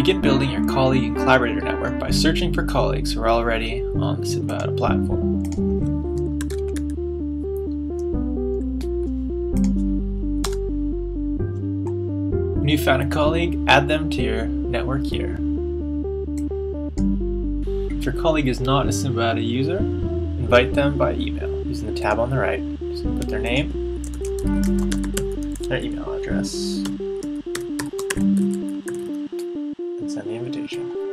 Begin building your colleague and collaborator network by searching for colleagues who are already on the Synbiota platform. When you found a colleague, add them to your network here. If your colleague is not a Synbiota user, invite them by email using the tab on the right. Just put their name, their email address, send the invitation.